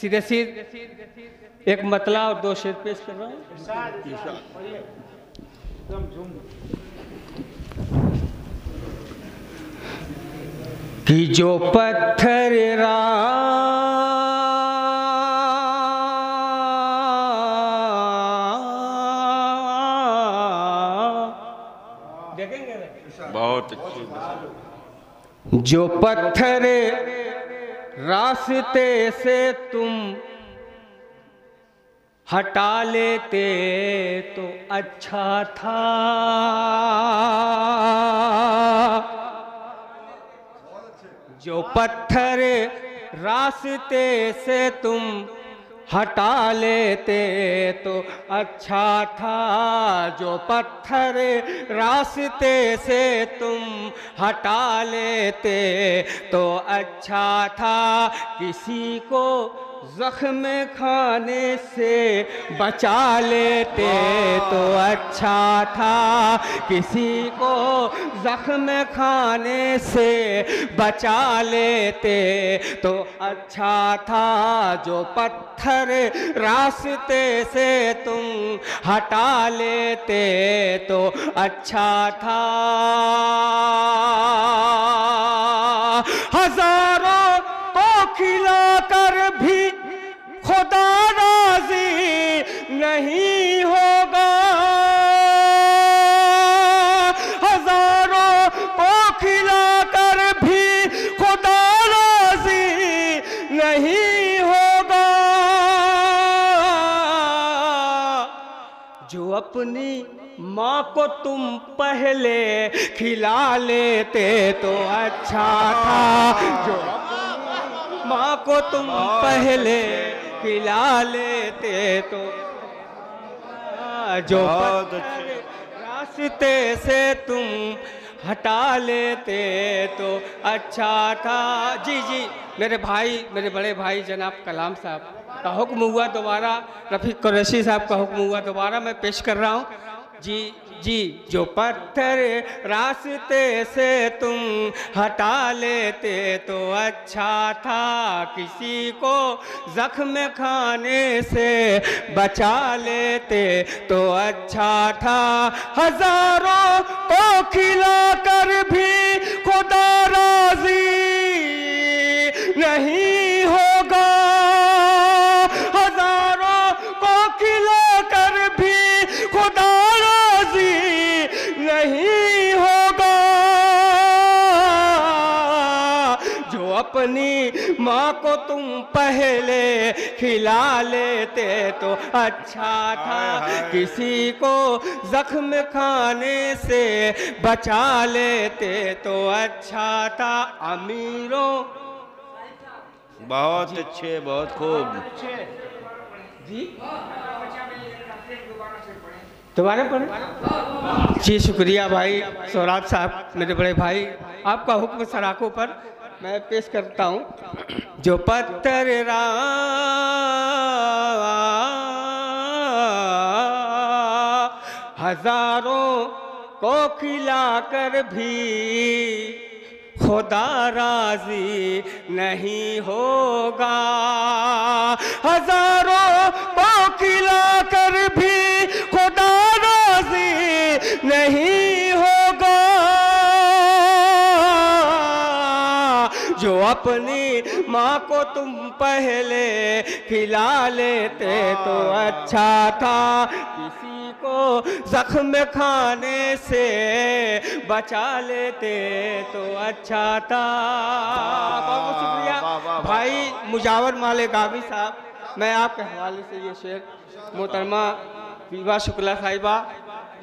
सीधे सीधे एक मतला और दो शेर पेश कर रहा हूँ। कि जो पत्थर रा देखेंगे बहुत अच्छी। जो पत्थर रास्ते से तुम हटा लेते तो अच्छा था। जो पत्थर रास्ते से तुम हटा लेते तो अच्छा था जो पत्थर रास्ते से तुम हटा लेते तो अच्छा था किसी को जख्म खाने से बचा लेते तो अच्छा था। किसी को जख्म खाने से बचा लेते तो अच्छा था। जो पत्थर रास्ते से तुम हटा लेते तो अच्छा था। हज़ारों को खिलाकर भी माँ को तुम पहले खिला लेते तो अच्छा था। जो माँ को तुम पहले खिला लेते तो जो रास्ते से तुम हटा लेते तो अच्छा था। जी जी मेरे भाई मेरे बड़े भाई जनाब कलाम साहब का हुक्म हुआ दोबारा रफ़ीक कुरैशी साहब का हुक्म हुआ दोबारा मैं पेश कर रहा हूँ। जी जी, जो पत्थर रास्ते से तुम हटा लेते तो अच्छा था। किसी को जख्म खाने से बचा लेते तो अच्छा था। हज़ारों को खिलाकर भी अपनी माँ को तुम पहले खिला लेते तो अच्छा था। किसी को जख्म खाने से बचा लेते तो अच्छा था। अमीरों। बहुत अच्छे बहुत खूब। जी। दोबारा पढ़े। जी शुक्रिया भाई सौराब साहब मेरे बड़े भाई। आपका हुक्म सराखों पर मैं पेश करता हूँ। जो पत्थर हज़ारों को खिलाकर भी खुदा राज़ी नहीं होगा। अपनी माँ को तुम पहले खिला लेते तो अच्छा था। किसी को जख्म खाने से बचा लेते तो अच्छा था। बहुत बहुत शुक्रिया। भाई मुजावर माले गावी साहब मैं आपके हवाले से ये शेर मोहतरमा विवा शुक्ला साहिबा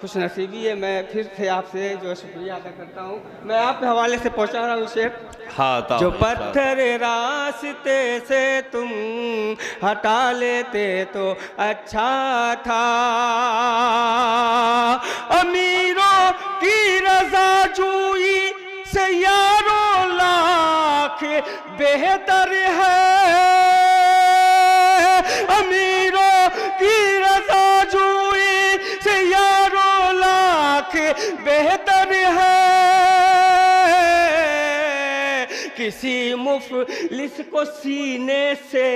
खुश नसीबी है। मैं फिर से आपसे जो शुक्रिया अदा करता हूँ। मैं आपके हवाले से पहुँचा रहा हूँ शेर हाँ जो पत्थर रास्ते से तुम हटा लेते तो अच्छा था। अमीरों की रजा जुई से यारों लाख बेहतर है। मुफलिस को सीने से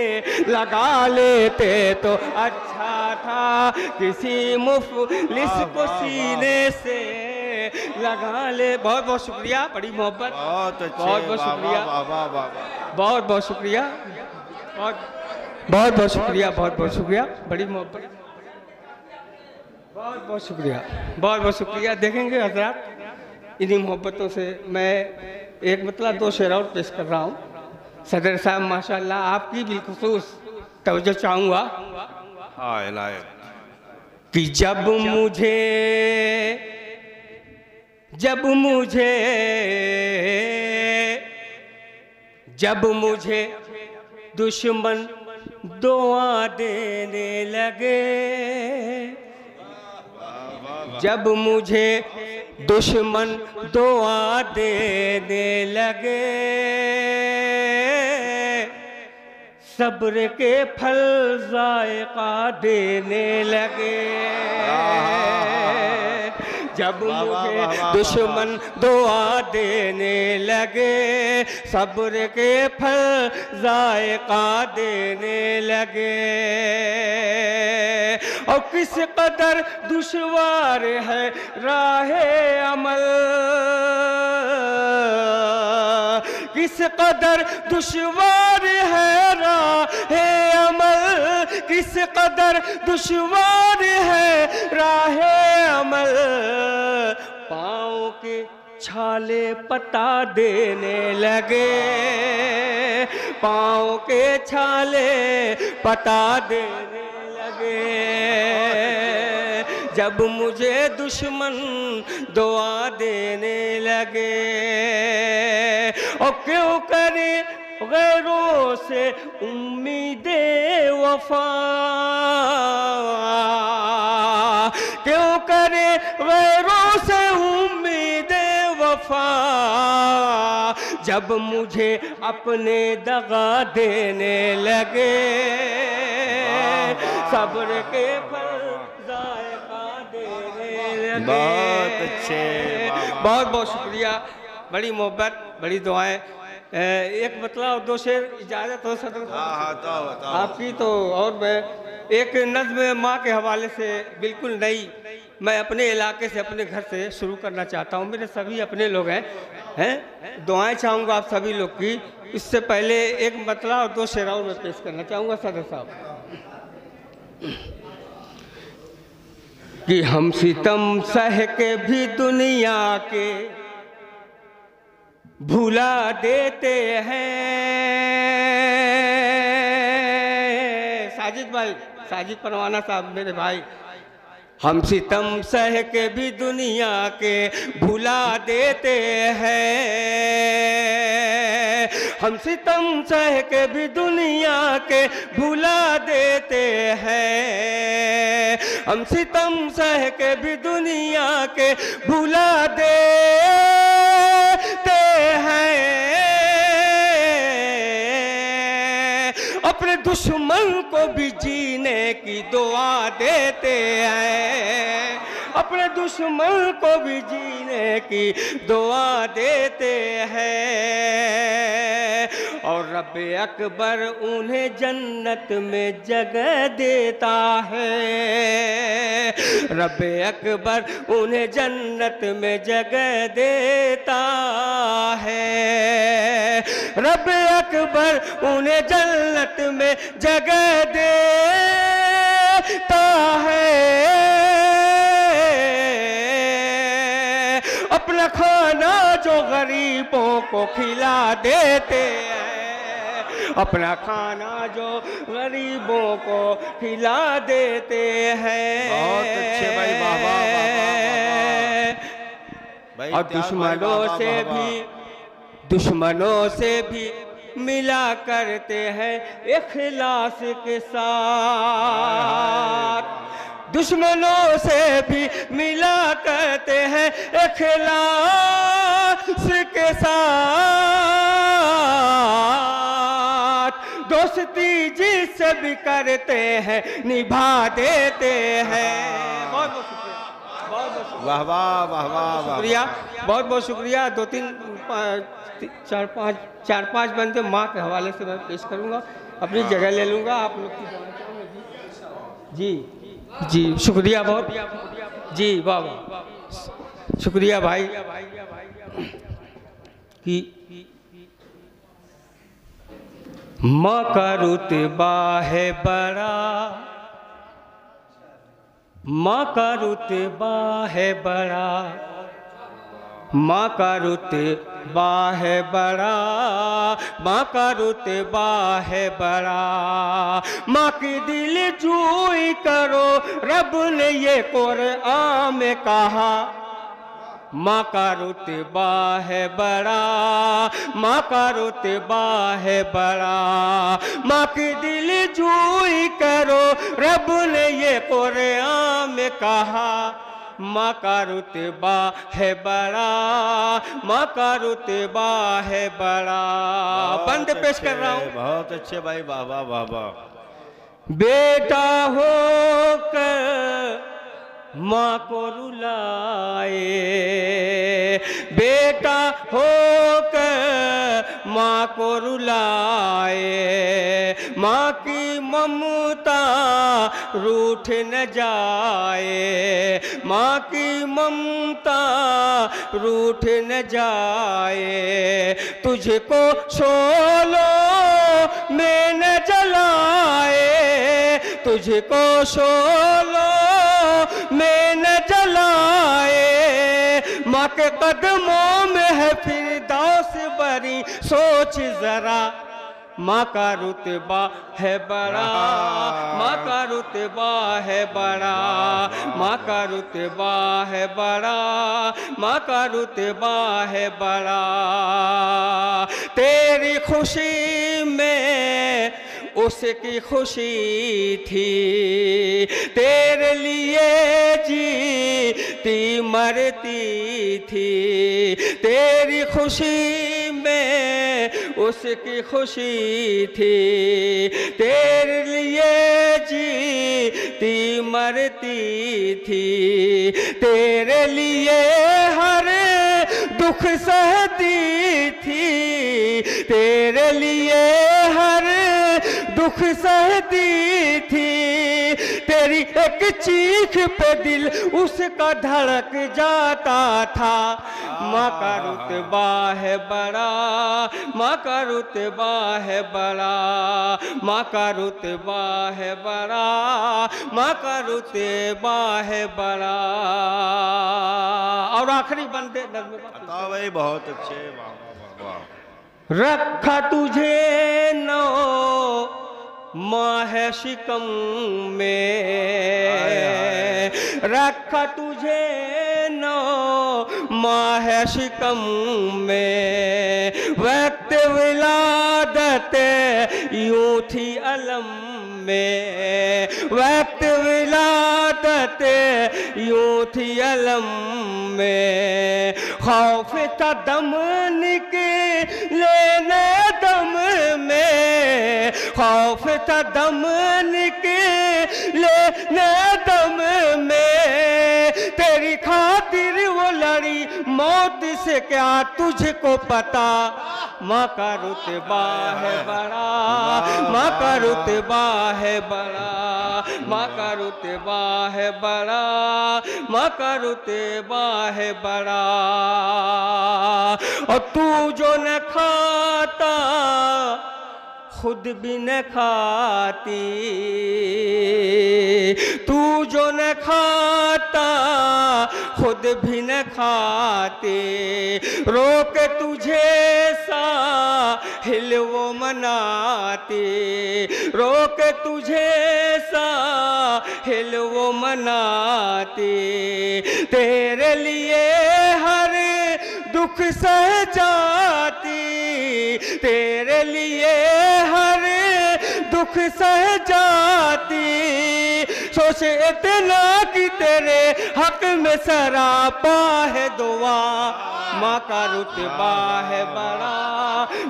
लगा लेते तो अच्छा था। किसी मुफलिस को सीने से लगा ले। बहुत बहुत शुक्रिया बड़ी मोहब्बत। बहुत बहुत बहुत शुक्रिया। बहुत बहुत शुक्रिया। बहुत बहुत बहुत शुक्रिया बहुत बहुत शुक्रिया बड़ी मोहब्बत। बहुत बहुत शुक्रिया बहुत बहुत शुक्रिया। देखेंगे हजरात इन्हीं मोहब्बतों से मैं एक मतलब दो शेर और पेश कर रहा हूँ। सदर साहब माशाल्लाह आपकी बिलखसूस तवज्जो चाहूँगा। कि जब मुझे जब मुझे जब मुझे दुश्मन दुआ देने लगे जब मुझे दुश्मन दुआ देने लगे सब्र के फल जायका देने लगे। जब मुझे दुश्मन दुआ देने लगे सब्र के फल जायका देने लगे। और किस कदर दुश्वार है राह अमल? किस कदर दुश्वार है राह अमल किस कदर दुश्वार है राह अमल, पाँव के छाले पता देने लगे। पाँव के छाले पता देने लगे। जब मुझे दुश्मन दुआ देने लगे। और क्यों करे गैरों से उम्मीद वफा? क्यों करे गैरों से उम्मीद वफा? जब मुझे अपने दगा देने लगे। सब्र के फल लगे बहुत अच्छे। बहुत बहुत शुक्रिया। बड़ी मोहब्बत बड़ी दुआएँ। एक मतलब और दो शेर इजाज़त हो सदर हाँ हाँ तो आपकी तो और मैं एक नज्म माँ के हवाले से बिल्कुल नई मैं अपने इलाके से अपने घर से शुरू करना चाहता हूँ। मेरे सभी अपने लोग हैं हैं? दुआएँ चाहूँगा आप सभी लोग की। इससे पहले एक मतला और दो शेर और मैं पेश करना चाहूँगा सदर साहब। कि हम सितम सह के भी दुनिया के भुला देते हैं। साजिद भाई, साजिद परवाना साहब, मेरे भाई। हम सितम सह के भी दुनिया के भुला देते हैं। हम सितम सह के भी दुनिया के भुला देते हैं। हम सितम सह के भी दुनिया के भुला देते हैं। अपने दुश्मन को भी जीने की दुआ देते हैं। अपने दुश्मन को भी जीने की दुआ देते हैं। और रब अकबर उन्हें जन्नत में जगह देता है। रब अकबर उन्हें जन्नत में जगह देता है। रब अकबर उन्हें जन्नत में जगह देता है। अपना खाना जो गरीबों को खिला देते हैं। अपना खाना जो गरीबों को खिला देते हैं। बहुत अच्छे भाई, भाई और दुश्मनों से। भी दुश्मनों से भी मिला करते हैं इखलास के साथ। दुश्मनों से भी मिला करते हैं इखलास के साथ। भी करते हैं निभा देते हैं। बहुत बहुत शुक्रिया। बहुत बहुत वाह वाह वाह वाह शुक्रिया। बहुत बहुत शुक्रिया। दो तीन चार पाँच चार पाँच बंदे माँ के हवाले से मैं पेश करूँगा। अपनी जगह ले लूँगा। आप लोग की जी? जी। जी शुक्रिया बहुत। जी वाह वाह। शुक्रिया भाई। कि माँ का रुतबा है बड़ा। माँ का रुतबा है बड़ा। माँ का रुतबा है बड़ा। माँ का रुतबा है बड़ा। माँ की दिल चूई करो, रब ने ये कुरआन में कहा। माँ का रुतबा है बड़ा माँ का रुतबा है बड़ा। माँ की दिल जूई करो रब ने ये कुरआन में कहा। माँ का रुतबा है बड़ा माँ का रुतबा है बड़ा। बंद पेश कर रहा हूँ। बहुत अच्छे भाई बाबा वाह बेटा हो कर माँ को रुलाए, बेटा हो कर माँ को रुलाए, माँ की ममता रूठ न जाए, माँ की ममता रूठ न जाए, तुझको शोलो में न जलाए, तुझको शोलो के कदमों में है फिर दास बरी सोच जरा, माँ का रुतबा है बड़ा। माँ का रुतबा है बड़ा। माँ का रुतबा है बड़ा। माँ का रुतबा है बड़ा। तेरी खुशी में उसकी खुशी थी। तेरे लिए जीती मरती थी। तेरी खुशी में उसकी खुशी थी। तेरे लिए जीती मरती थी। तेरे लिए हर दुख सहती थी। तेरे लिए हर दुख सहती थी। तेरी एक चीख पे दिल उसका धड़क जाता था। माँ का रुतबा है बड़ा माँ का रुतबा है बड़ा माँ का रुतबा है बड़ा माँ का रुतबा है बड़ा। और आखिरी बंदे भाई बहुत अच्छे। वाह वाह वाह। रखा तुझे नो माह शिकम में रखा तुझे नो माह शिकम में। वक्त विलादत यूँ थी अलम में। वक्त विलादत यूँ थी अलम में। खौफ था दम निकले दम में खौफ था दम निकले दम में। तेरी खातिर वो लड़ी मौत से क्या तुझको पता? माँ का रुतबा है बड़ा, माँ का रुतबा है बड़ा, माँ का रुतबा है बड़ा, माँ का रुतबा है बड़ा। और तू जो न खाता खुद भी न खाती। तू जो न खाता, खुद भी न खाते। रोक तुझे सा, हिल वो मनाते। रोक तुझे सा, हिल वो मनाते। तेरे लिए हर दुख सह तेरे लिए हर दुख सह जाती। सोच इतना कि तेरे हक में सरापा है दुआ। माँ का रुतबा है बड़ा,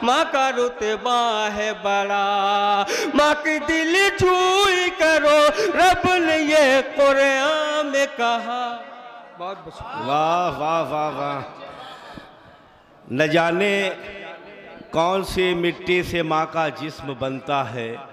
माँ का रुतबा है बड़ा। माँ की दिल छूई करो, रब ने ये कुरान में कहा। बहुत वाह वाह वाह वाह। न जाने कौन से मिट्टी से माँ का जिस्म बनता है?